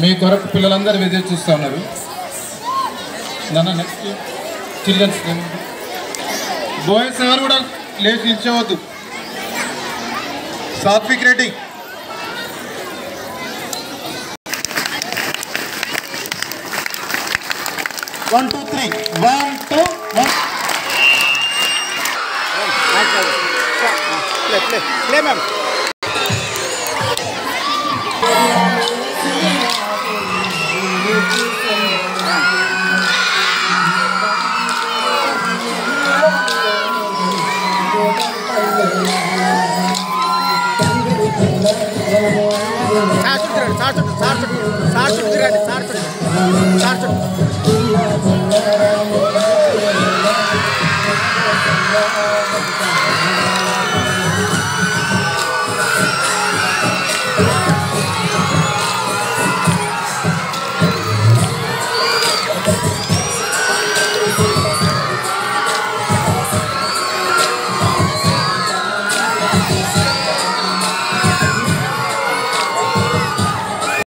మీ కొరకు పిల్లలందరూ ఎదురు చూస్తూ ఉన్నారు. నాన్న నెక్స్ట్ చిల్డ్రన్స్ బాయ్స్ ఎవరు కూడా లేచి నిల్చోవద్దు. Satvik Reddy. One two three one two one play play play ma'am sir చుట్టూ తిరగండి సార్ చుట్టూ సార్ చుట్టూ సార్ చుట్టూ తిరగండి సార్ చుట్టూ సార్ చుట్టూ Thank